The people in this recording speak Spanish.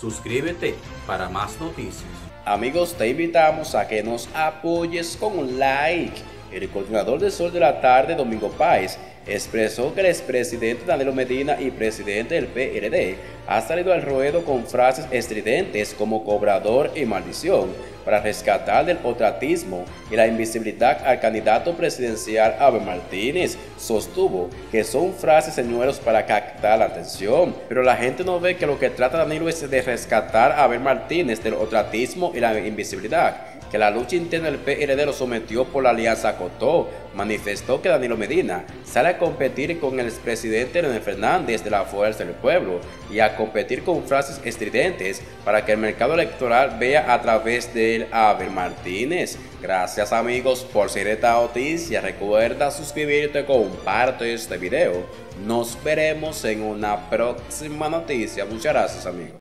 Suscríbete para más noticias. Amigos, te invitamos a que nos apoyes con un like. El coordinador de Sol de la Tarde, Domingo Páez, expresó que el expresidente Danilo Medina y presidente del PRD ha salido al ruedo con frases estridentes como cobrador y maldición para rescatar del potratismo y la invisibilidad al candidato presidencial Abel Martínez. Sostuvo que son frases señuelos para captar la atención, pero la gente no ve que lo que trata Danilo es de rescatar a Abel Martínez del otratismo y la invisibilidad que la lucha interna del PRD lo sometió por la alianza Cotó, manifestó que Danilo Medina sale a competir con el expresidente Leonel Fernández de la Fuerza del Pueblo y a competir con frases estridentes para que el mercado electoral vea a través de Abel Martínez. Gracias amigos por seguir esta noticia. Recuerda suscribirte, comparte este video. Nos veremos en una próxima noticia. Muchas gracias amigos.